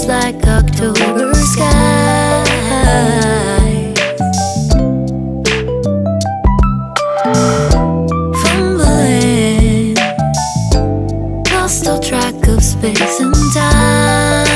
feels like October skies Fumbling Lost all track of space and time.